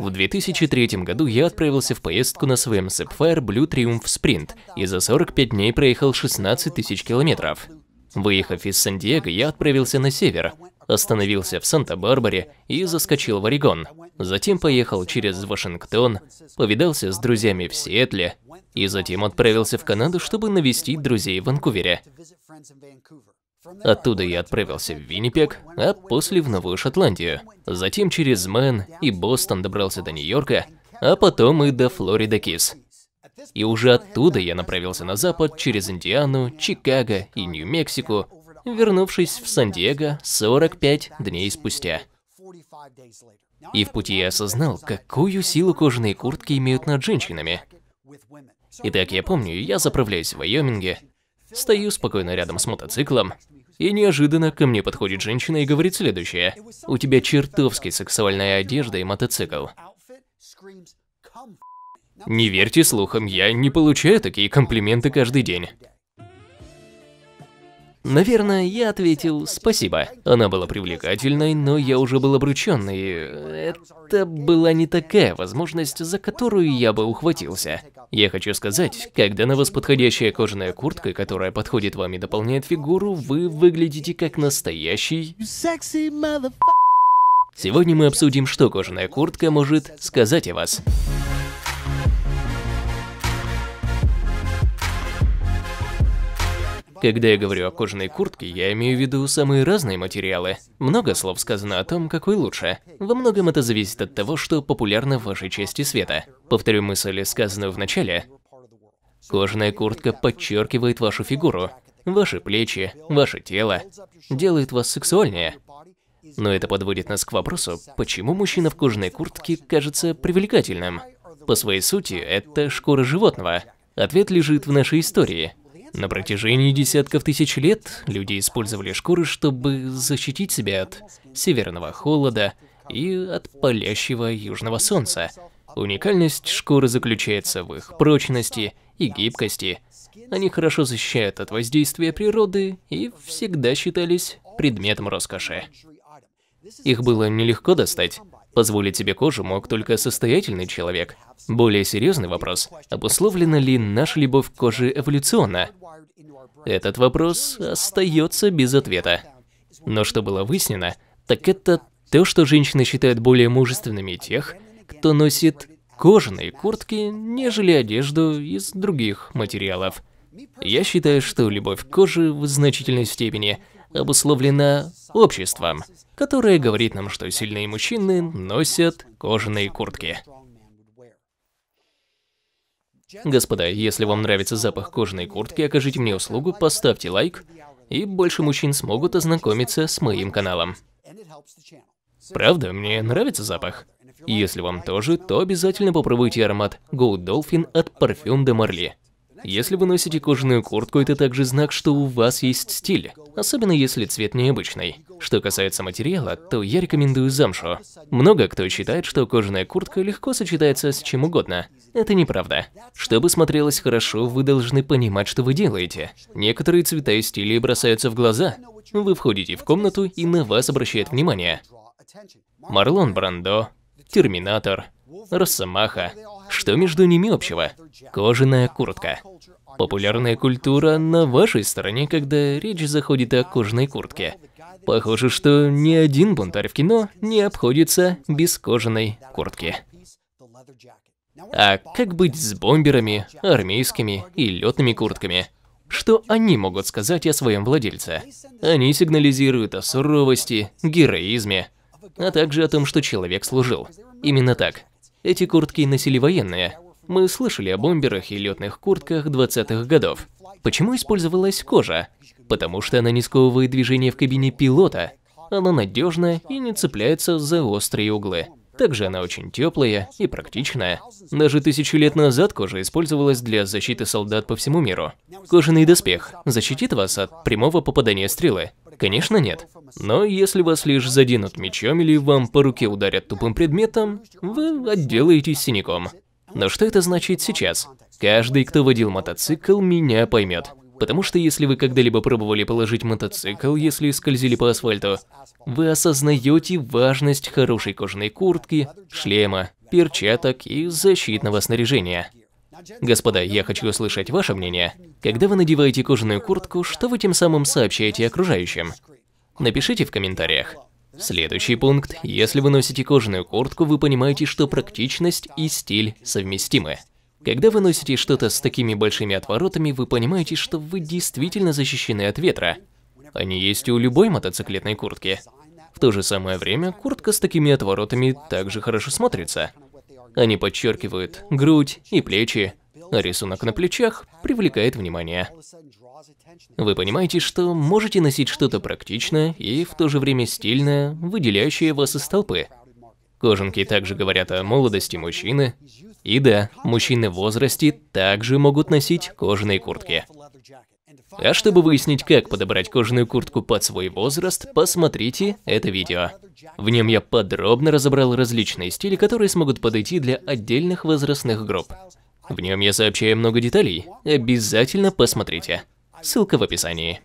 В 2003 году я отправился в поездку на своем Sapphire Blue Triumph Sprint и за 45 дней проехал 16 тысяч километров. Выехав из Сан-Диего, я отправился на север, остановился в Санта-Барбаре и заскочил в Орегон. Затем поехал через Вашингтон, повидался с друзьями в Сиэтле и затем отправился в Канаду, чтобы навестить друзей в Ванкувере. Оттуда я отправился в Виннипек, а после в Новую Шотландию. Затем через Мэн и Бостон добрался до Нью-Йорка, а потом и до Флорида Кис. И уже оттуда я направился на запад через Индиану, Чикаго и Нью-Мексико, вернувшись в Сан-Диего 45 дней спустя. И в пути я осознал, какую силу кожаные куртки имеют над женщинами. Итак, я помню, я заправляюсь в Вайоминге, стою спокойно рядом с мотоциклом, и неожиданно ко мне подходит женщина и говорит следующее. У тебя чертовски сексуальная одежда и мотоцикл. Не верьте слухам, я не получаю такие комплименты каждый день. Наверное, я ответил «спасибо». Она была привлекательной, но я уже был обрученный. Это была не такая возможность, за которую я бы ухватился. Я хочу сказать, когда на вас подходящая кожаная куртка, которая подходит вам и дополняет фигуру, вы выглядите как настоящий... Сегодня мы обсудим, что кожаная куртка может сказать о вас. Когда я говорю о кожаной куртке, я имею в виду самые разные материалы. Много слов сказано о том, какой лучше. Во многом это зависит от того, что популярно в вашей части света. Повторю мысль, сказанную в начале. Кожаная куртка подчеркивает вашу фигуру, ваши плечи, ваше тело, делает вас сексуальнее. Но это подводит нас к вопросу, почему мужчина в кожаной куртке кажется привлекательным? По своей сути, это шкура животного. Ответ лежит в нашей истории. На протяжении десятков тысяч лет люди использовали шкуры, чтобы защитить себя от северного холода и от палящего южного солнца. Уникальность шкуры заключается в их прочности и гибкости. Они хорошо защищают от воздействия природы и всегда считались предметом роскоши. Их было нелегко достать. Позволить себе кожу мог только состоятельный человек. Более серьезный вопрос – обусловлена ли наша любовь к коже эволюционно? Этот вопрос остается без ответа. Но что было выяснено, так это то, что женщины считают более мужественными тех, кто носит кожаные куртки, нежели одежду из других материалов. Я считаю, что любовь к коже в значительной степени обусловлена обществом, которое говорит нам, что сильные мужчины носят кожаные куртки. Господа, если вам нравится запах кожаной куртки, окажите мне услугу, поставьте лайк, и больше мужчин смогут ознакомиться с моим каналом. Правда, мне нравится запах. Если вам тоже, то обязательно попробуйте аромат Gold Dolphin от Parfum de Marly. Если вы носите кожаную куртку, это также знак, что у вас есть стиль, особенно если цвет необычный. Что касается материала, то я рекомендую замшу. Много кто считает, что кожаная куртка легко сочетается с чем угодно. Это неправда. Чтобы смотрелось хорошо, вы должны понимать, что вы делаете. Некоторые цвета и стили бросаются в глаза. Вы входите в комнату, и на вас обращают внимание. Марлон Брандо, Терминатор, Росомаха. Что между ними общего? Кожаная куртка. Популярная культура на вашей стороне, когда речь заходит о кожаной куртке. Похоже, что ни один бунтарь в кино не обходится без кожаной куртки. А как быть с бомберами, армейскими и летными куртками? Что они могут сказать о своем владельце? Они сигнализируют о суровости, героизме, а также о том, что человек служил. Именно так. Эти куртки носили военные. Мы слышали о бомберах и летных куртках 20-х годов. Почему использовалась кожа? Потому что она не сковывает движение в кабине пилота. Она надежная и не цепляется за острые углы. Также она очень теплая и практичная. Даже тысячу лет назад кожа использовалась для защиты солдат по всему миру. Кожаный доспех защитит вас от прямого попадания стрелы. Конечно, нет. Но если вас лишь заденут мечом или вам по руке ударят тупым предметом, вы отделаетесь синяком. Но что это значит сейчас? Каждый, кто водил мотоцикл, меня поймет. Потому что если вы когда-либо пробовали положить мотоцикл, если скользили по асфальту, вы осознаете важность хорошей кожаной куртки, шлема перчаток и защитного снаряжения. Господа, я хочу услышать ваше мнение. Когда вы надеваете кожаную куртку, что вы тем самым сообщаете окружающим? Напишите в комментариях. Следующий пункт. Если вы носите кожаную куртку, вы понимаете, что практичность и стиль совместимы. Когда вы носите что-то с такими большими отворотами, вы понимаете, что вы действительно защищены от ветра. Они есть у любой мотоциклетной куртки. В то же самое время, куртка с такими отворотами также хорошо смотрится. Они подчеркивают грудь и плечи, а рисунок на плечах привлекает внимание. Вы понимаете, что можете носить что-то практичное и в то же время стильное, выделяющее вас из толпы. Кожанки также говорят о молодости мужчины. И да, мужчины в возрасте также могут носить кожаные куртки. А чтобы выяснить, как подобрать кожаную куртку под свой возраст, посмотрите это видео. В нем я подробно разобрал различные стили, которые смогут подойти для отдельных возрастных групп. В нем я сообщаю много деталей, обязательно посмотрите. Ссылка в описании.